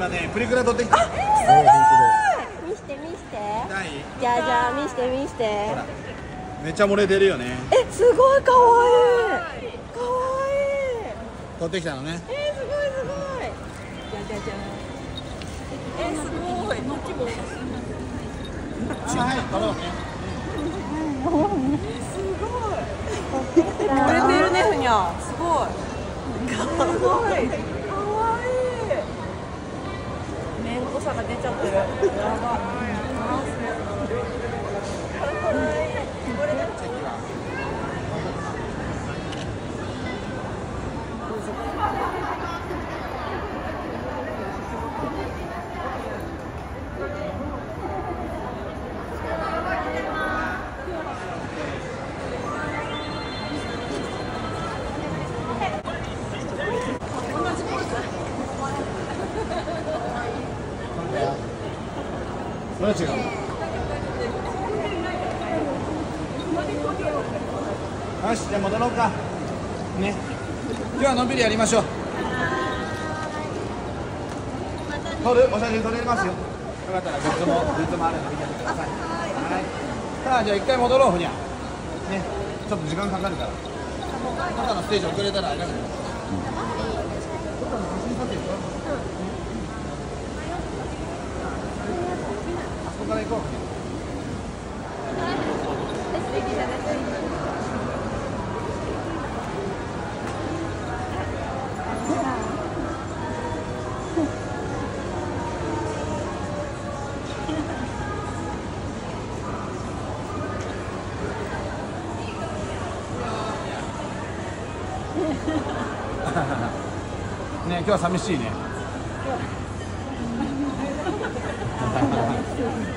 今ねプリクラ撮ってきた。すごい見して見して。じゃあじゃあ見して見して。めっちゃ漏れてるよね。えすごいかわいい。かわいい。撮ってきたのね。えー、すごいすごい。じゃじゃじゃえー、すごい。こっちも。はい撮ろうね漏れてるねふにゃすごい。かわいいかわいいめんこさが出ちゃってる。それは違う。よしじゃあ戻ろうか。ね。今日はのんびりやりましょう。撮る？お写真撮れますよ。よかったらグッズもグッズもあるので見ててください。はい。さあじゃあ一回戻ろうふにゃ。ね。ちょっと時間かかるから。パパのステージ遅れたらあれだけどあそこから行こうふにゃ ね今日は寂しいね。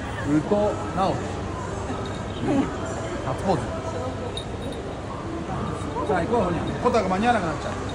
宇都直樹ガッポーズ。さあ行こう。ふにゃコタが間に合わなくなっちゃう。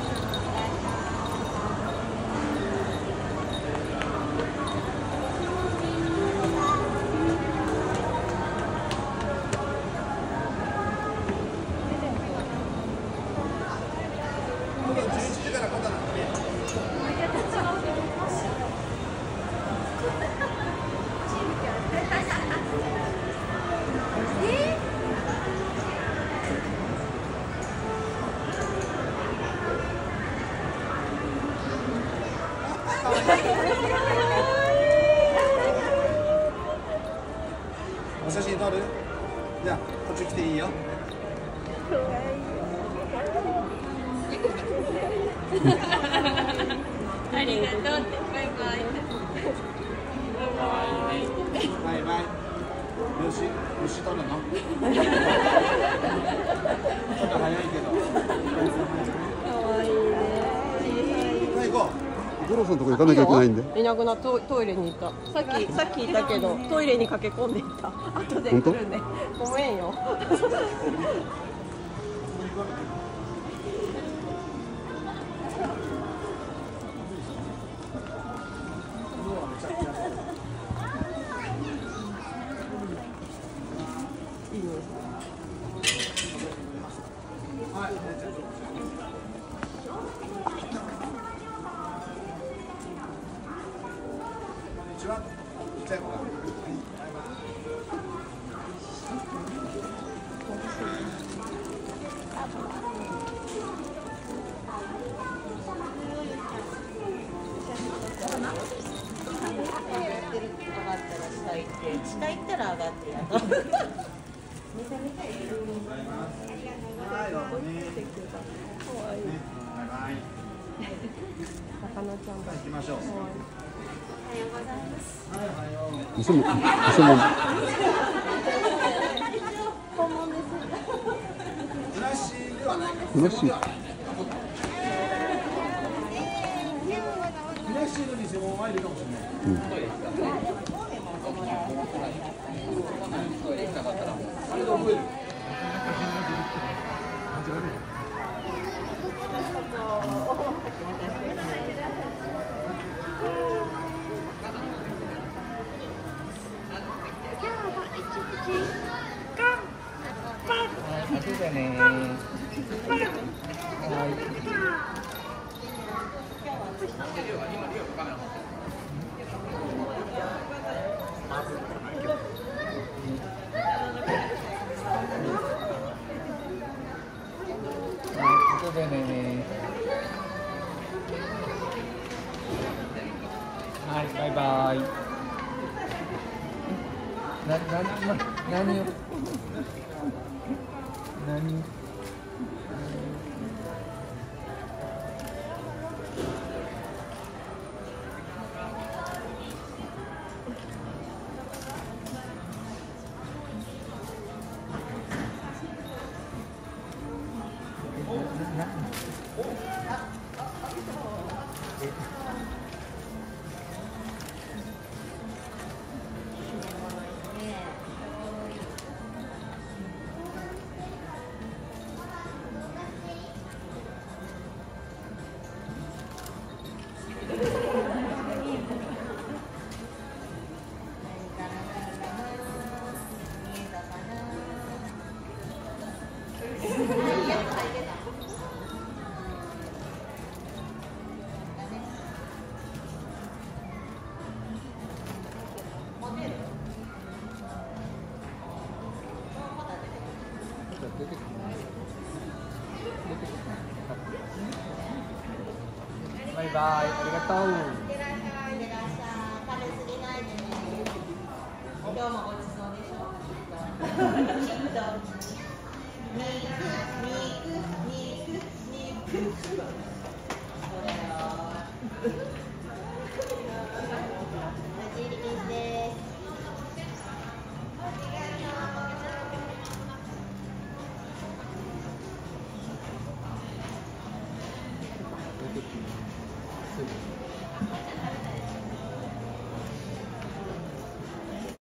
お写真撮る？じゃあこっち来ていいよ。ありがとうバイバイ。バイバイ虫虫取るの？ちょっと早いけど五郎さんのとこ行かなきゃいけないんで。いなくなトトイレに行った。さっきさっきいたけど トイレに駆け込んでいった。後で来るんでごめんよ 下行ったら上がってやる。はいどうも。ねかわいいねバイバイ魚ちゃん行きましょうおはようございます。おはよう偽物、偽物。本物です。フラッシーではないフラッシーフラッシーの偽物はいるかもしれない今、量かなかった。えはいバイバイバイバイありがとういってらっしゃい。いってらっしゃい。食べ過ぎないでね。今日もごちそうでしょ。きっと。肉、肉、肉、肉。